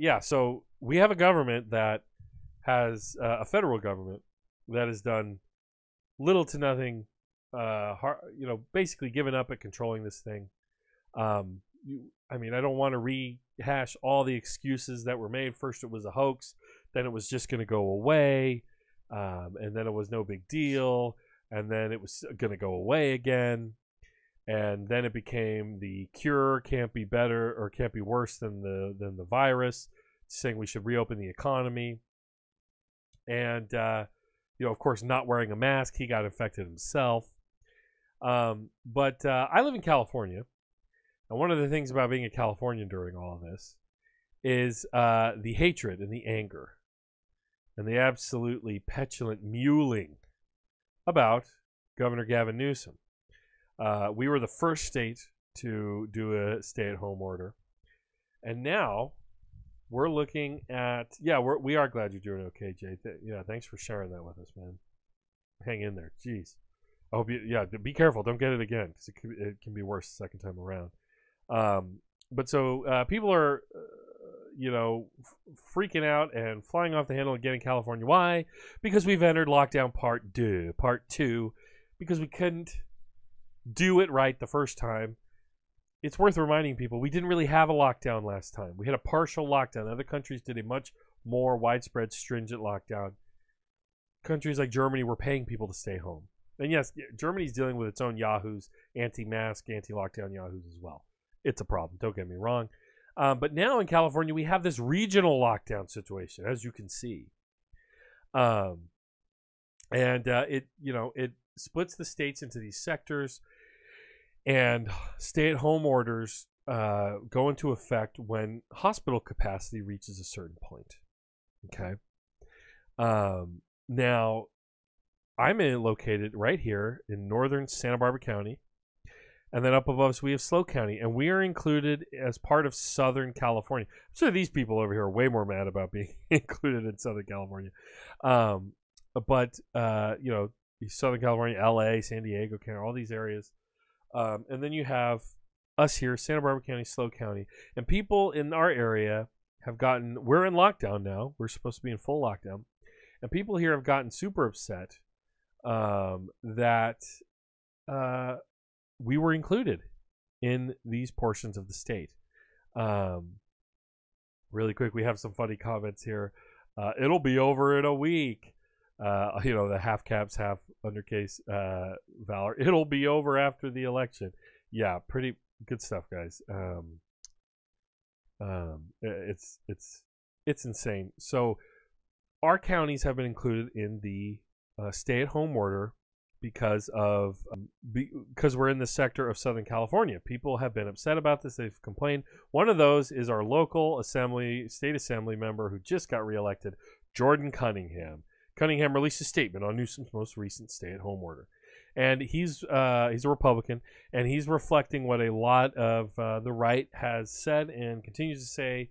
yeah, so we have a government that has uh, a federal government that has done little to nothing, uh, you know, basically given up at controlling this thing. Um, you, I mean, I don't want to rehash all the excuses that were made. First, it was a hoax, then it was just going to go away, um, and then it was no big deal, and then it was going to go away again, and then it became the cure can't be better or can't be worse than the than the virus, saying we should reopen the economy, and uh, you know, of course, not wearing a mask, he got infected himself. Um, but uh, I live in California. And one of the things about being a Californian during all of this is uh, the hatred and the anger and the absolutely petulant mewling about Governor Gavin Newsom. Uh, we were the first state to do a stay at home order. And now we're looking at, yeah, we're, we are glad you're doing okay, Jay. Th- yeah, thanks for sharing that with us, man. Hang in there. Jeez. I hope you, yeah, be careful. Don't get it again because it, can- it can be worse the second time around. Um, but so uh, people are, uh, you know, f- freaking out and flying off the handle again in California. Why? Because we've entered lockdown part two, part two, because we couldn't do it right the first time. It's worth reminding people we didn't really have a lockdown last time. We had a partial lockdown. Other countries did a much more widespread, stringent lockdown. Countries like Germany were paying people to stay home. And yes, Germany's dealing with its own yahoos, anti-mask, anti-lockdown yahoos as well it's a problem. Don't get me wrong. Um, but now in California, we have this regional lockdown situation, as you can see. Um, and uh, it, you know, it splits the states into these sectors, and stay-at-home orders uh, go into effect when hospital capacity reaches a certain point. Okay. Um, now, I'm located right here in northern Santa Barbara County. And then up above us, we have SLO County, and we are included as part of Southern California. Sure these people over here are way more mad about being included in Southern California. Um, but, uh, you know, Southern California, LA, San Diego County, all these areas. Um, and then you have us here, Santa Barbara County, SLO County. And people in our area have gotten, we're in lockdown now. We're supposed to be in full lockdown. And people here have gotten super upset um, that. Uh, we were included in these portions of the state. Um, really quick, we have some funny comments here. Uh, it'll be over in a week. Uh, you know, the half caps, half undercase uh, valor. It'll be over after the election. Yeah, pretty good stuff, guys. Um, um, it's it's it's insane. So, our counties have been included in the uh, stay-at-home order because of um, because we're in the sector of Southern California. People have been upset about this. They've complained. One of those is our local assembly, state assembly member who just got reelected, Jordan Cunningham. Cunningham released a statement on Newsom's most recent stay-at-home order, and he's uh, he's a Republican, and he's reflecting what a lot of uh, the right has said and continues to say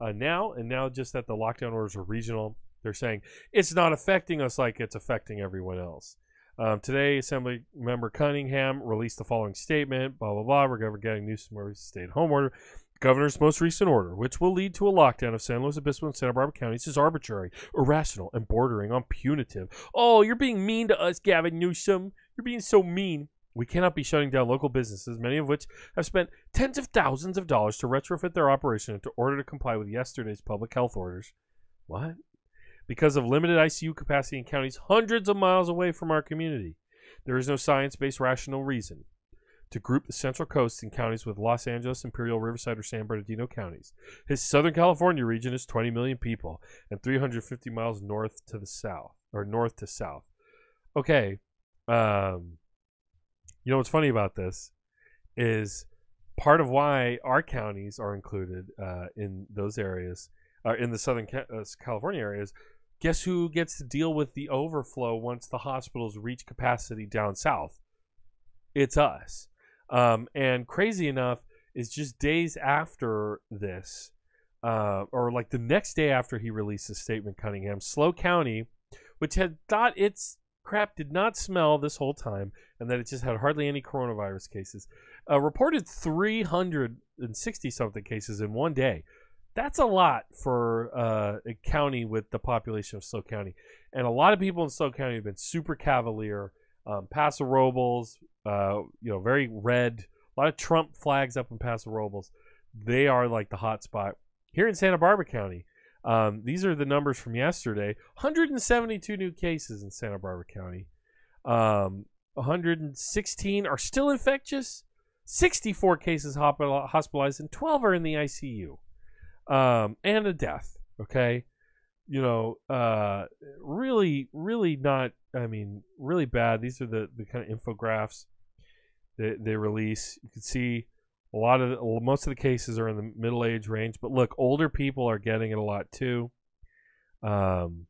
uh, now, and now just that the lockdown orders are regional. They're saying it's not affecting us like it's affecting everyone else. Um, today, Assembly Member Cunningham released the following statement: "Blah blah blah. We're getting Newsom where stay-at-home order. Governor's most recent order, which will lead to a lockdown of San Luis Obispo and Santa Barbara counties, is arbitrary, irrational, and bordering on punitive. Oh, you're being mean to us, Gavin Newsom. You're being so mean. We cannot be shutting down local businesses, many of which have spent tens of thousands of dollars to retrofit their operation in order to comply with yesterday's public health orders. What? Because of limited ICU capacity in counties hundreds of miles away from our community. There is no science based rational reason to group the Central Coast in counties with Los Angeles, Imperial, Riverside, or San Bernardino counties. His Southern California region is 20 million people and 350 miles north to the south, or north to south. Okay. Um, you know what's funny about this is part of why our counties are included uh, in those areas, uh, in the Southern uh, California areas. Guess who gets to deal with the overflow once the hospitals reach capacity down south? It's us. Um, and crazy enough is just days after this, uh, or like the next day after he released his statement, Cunningham, SLO County, which had thought its crap did not smell this whole time and that it just had hardly any coronavirus cases, uh, reported 360 something cases in one day. That's a lot for uh, a county with the population of SLO County. And a lot of people in SLO County have been super cavalier. Um, Paso Robles, uh, you know, very red. A lot of Trump flags up in Paso Robles. They are like the hot spot. Here in Santa Barbara County, um, these are the numbers from yesterday 172 new cases in Santa Barbara County. Um, 116 are still infectious. 64 cases hospitalized, and 12 are in the ICU. Um, and a death. Okay. You know, uh, really, really not, I mean, really bad. These are the, the kind of infographs that they release. You can see a lot of the, most of the cases are in the middle age range, but look, older people are getting it a lot too. Um,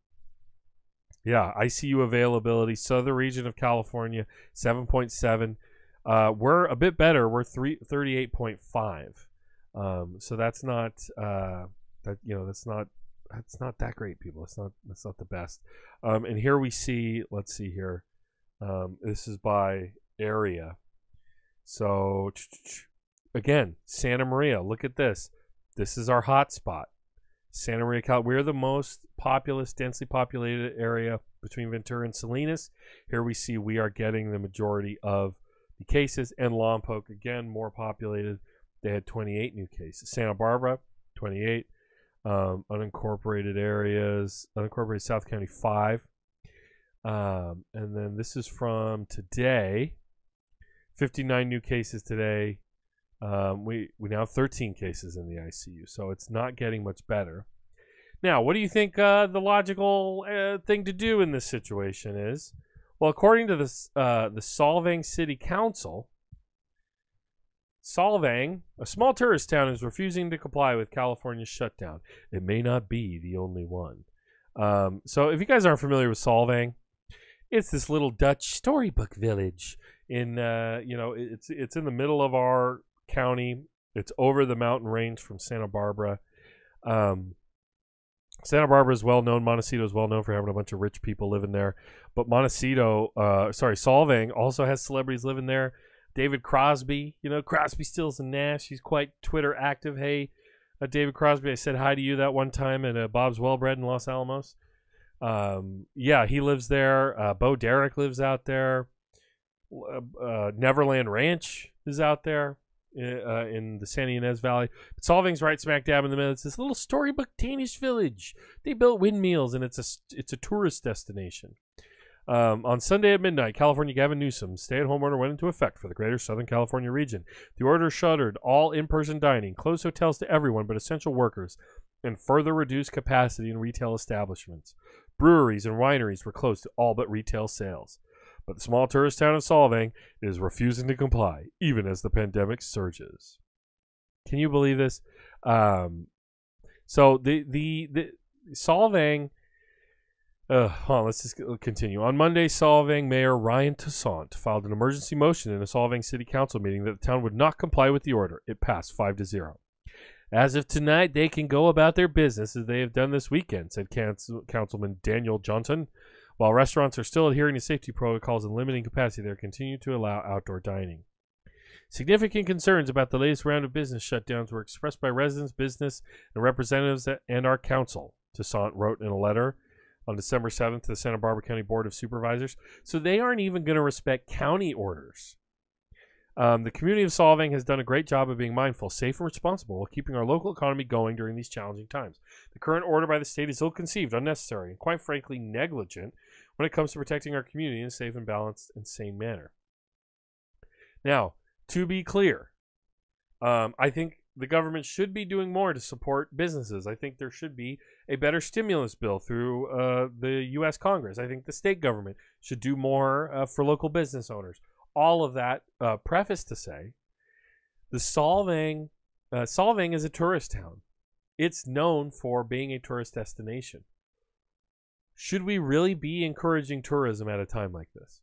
yeah, ICU availability, southern region of California, 7.7. Uh, we're a bit better. We're three, 38.5. Um, so that's not uh, that you know that's not that's not that great, people. It's not that's not the best. Um, and here we see. Let's see here. Um, this is by area. So again, Santa Maria. Look at this. This is our hot spot. Santa Maria, Cal. We're the most populous, densely populated area between Ventura and Salinas. Here we see we are getting the majority of the cases, and Lompoc again more populated. They had 28 new cases. Santa Barbara, 28. Um, unincorporated areas, unincorporated South County, five. Um, and then this is from today. 59 new cases today. Um, we we now have 13 cases in the ICU, so it's not getting much better. Now, what do you think uh, the logical uh, thing to do in this situation is? Well, according to the uh, the Solvang City Council, Solvang, a small tourist town, is refusing to comply with California's shutdown. It may not be the only one. Um, so, if you guys aren't familiar with Solvang, it's this little Dutch storybook village in uh, you know it's it's in the middle of our County. It's over the mountain range from Santa Barbara. Um, Santa Barbara is well known. Montecito is well known for having a bunch of rich people living there. But Montecito, uh, sorry, Solvang also has celebrities living there. David Crosby, you know, Crosby, Stills, and Nash. He's quite Twitter active. Hey, uh, David Crosby, I said hi to you that one time at uh, Bob's Well Bread in Los Alamos. Um, yeah, he lives there. Uh, Bo Derek lives out there. Uh, uh, Neverland Ranch is out there uh, in the Santa Ynez Valley. But Solvang's right smack dab in the middle. It's this little storybook Danish village. They built windmills, and it's a it's a tourist destination. Um, on Sunday at midnight, California Gavin Newsom's stay-at-home order went into effect for the greater Southern California region. The order shuttered all in-person dining, closed hotels to everyone but essential workers, and further reduced capacity in retail establishments. Breweries and wineries were closed to all but retail sales. But the small tourist town of Solvang is refusing to comply, even as the pandemic surges. Can you believe this? Um, so the the the Solvang. Uh, on, let's just continue. On Monday, Solvang Mayor Ryan Toussaint filed an emergency motion in a Solvang City Council meeting that the town would not comply with the order. It passed five to zero. As of tonight, they can go about their business as they have done this weekend, said Council- Councilman Daniel Johnson, while restaurants are still adhering to safety protocols and limiting capacity, they are continuing to allow outdoor dining. Significant concerns about the latest round of business shutdowns were expressed by residents, business, and representatives and our council, Toussaint wrote in a letter on December 7th to the Santa Barbara County Board of Supervisors. So they aren't even going to respect county orders. Um, the community of Solvang has done a great job of being mindful, safe, and responsible while keeping our local economy going during these challenging times. The current order by the state is ill conceived, unnecessary, and quite frankly negligent when it comes to protecting our community in a safe and balanced and sane manner. Now, to be clear, um, I think the government should be doing more to support businesses. I think there should be a better stimulus bill through uh, the U.S. Congress. I think the state government should do more uh, for local business owners all of that uh, preface to say, the Solvang, uh, Solvang is a tourist town. It's known for being a tourist destination. Should we really be encouraging tourism at a time like this?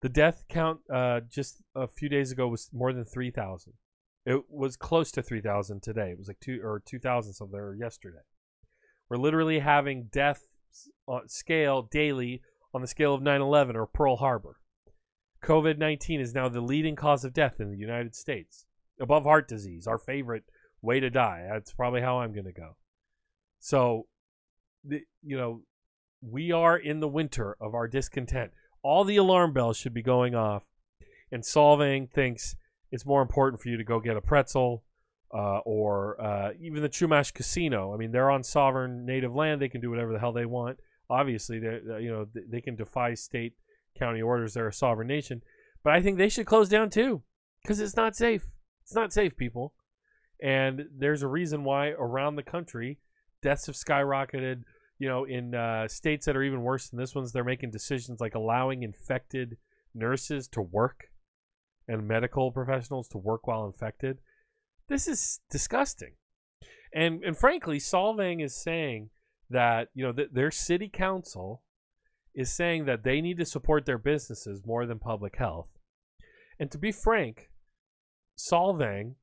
The death count uh, just a few days ago was more than 3,000. It was close to 3,000 today. It was like two or 2,000 something or yesterday. We're literally having death scale daily on the scale of 9 11 or Pearl Harbor. COVID 19 is now the leading cause of death in the United States, above heart disease, our favorite way to die. That's probably how I'm going to go. So, the, you know, we are in the winter of our discontent. All the alarm bells should be going off, and Solvang thinks it's more important for you to go get a pretzel uh, or uh, even the Chumash Casino. I mean, they're on sovereign native land; they can do whatever the hell they want. Obviously, they you know they can defy state county orders. They're a sovereign nation, but I think they should close down too because it's not safe. It's not safe, people. And there's a reason why around the country deaths have skyrocketed. You know, in uh, states that are even worse than this one's, they're making decisions like allowing infected nurses to work and medical professionals to work while infected. This is disgusting. And and frankly, Solvang is saying that you know th- their city council is saying that they need to support their businesses more than public health. And to be frank, Solvang,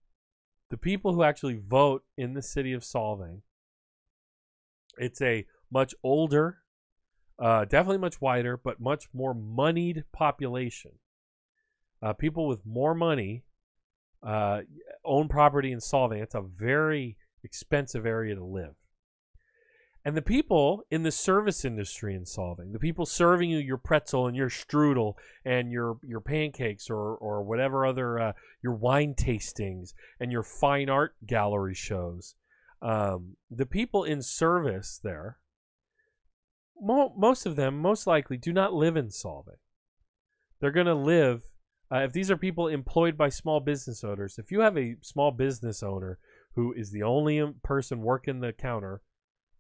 the people who actually vote in the city of Solvang, it's a much older, uh, definitely much wider, but much more moneyed population. Uh, people with more money uh, own property in Solvang. It's a very expensive area to live. And the people in the service industry in Solvang, the people serving you your pretzel and your strudel and your your pancakes or or whatever other uh, your wine tastings and your fine art gallery shows, um, the people in service there, mo- most of them most likely do not live in Solvang. They're going to live. Uh, if these are people employed by small business owners, if you have a small business owner who is the only person working the counter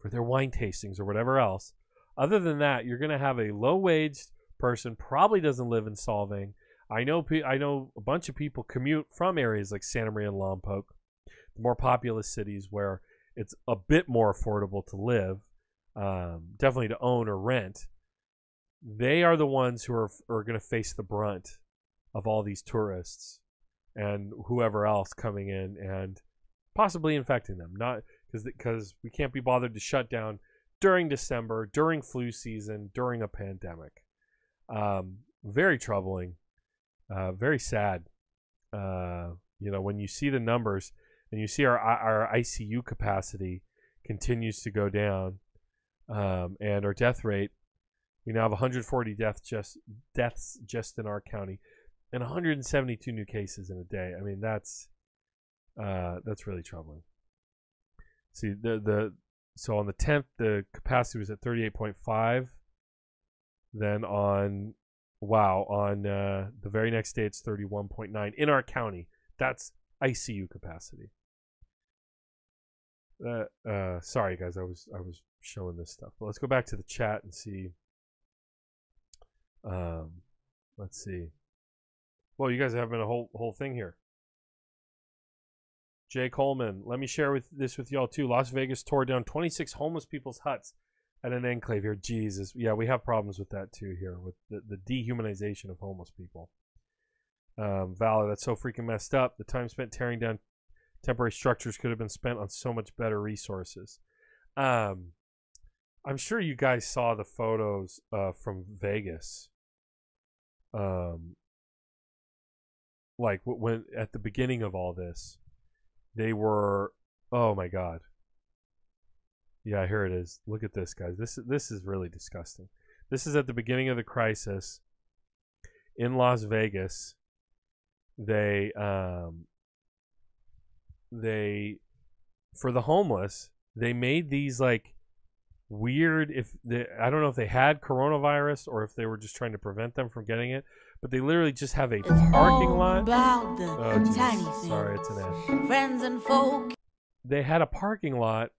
for their wine tastings or whatever else. Other than that, you're going to have a low wage person, probably doesn't live in Solvang. I know I know a bunch of people commute from areas like Santa Maria and Lompoc, the more populous cities where it's a bit more affordable to live, um, definitely to own or rent. They are the ones who are, are going to face the brunt of all these tourists and whoever else coming in and possibly infecting them. Not because because we can't be bothered to shut down during December, during flu season, during a pandemic. Um, very troubling, uh, very sad. Uh, you know, when you see the numbers and you see our our ICU capacity continues to go down, um, and our death rate, we now have 140 deaths just deaths just in our county, and 172 new cases in a day. I mean, that's uh, that's really troubling. See the the so on the 10th the capacity was at 38.5. Then on wow on uh, the very next day it's 31.9 in our county. That's ICU capacity. Uh, uh, sorry guys, I was I was showing this stuff. But let's go back to the chat and see. Um, let's see. Well, you guys have been a whole whole thing here. Jay Coleman, let me share with this with y'all too. Las Vegas tore down 26 homeless people's huts at an enclave here. Jesus, yeah, we have problems with that too here with the, the dehumanization of homeless people. Um, Valor, that's so freaking messed up. The time spent tearing down temporary structures could have been spent on so much better resources. Um, I'm sure you guys saw the photos uh, from Vegas. Um, like when at the beginning of all this they were oh my god. Yeah, here it is. Look at this, guys. This this is really disgusting. This is at the beginning of the crisis in Las Vegas. They um they for the homeless, they made these like weird if they, I don't know if they had coronavirus or if they were just trying to prevent them from getting it, but they literally just have a it's parking lot. Oh, tiny Sorry, it's an ad. Friends and folk. They had a parking lot,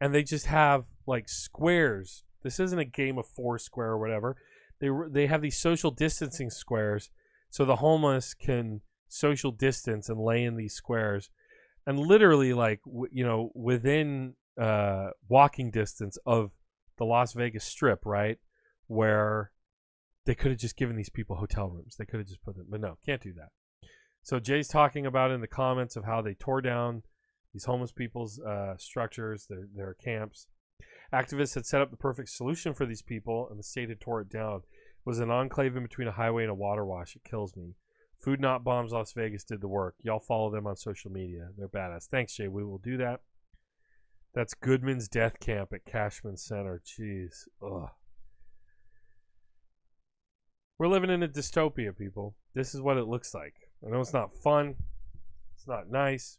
and they just have like squares. This isn't a game of four square or whatever. They they have these social distancing squares, so the homeless can social distance and lay in these squares, and literally like you know within uh, walking distance of the Las Vegas Strip, right, where they could have just given these people hotel rooms. They could have just put them, but no, can't do that. So Jay's talking about in the comments of how they tore down these homeless people's uh, structures, their their camps. Activists had set up the perfect solution for these people, and the state had tore it down. It was an enclave in between a highway and a water wash. It kills me. Food Not Bombs Las Vegas did the work. Y'all follow them on social media. They're badass. Thanks, Jay. We will do that. That's Goodman's Death Camp at Cashman Center. Jeez. Ugh. We're living in a dystopia, people. This is what it looks like. I know it's not fun. It's not nice.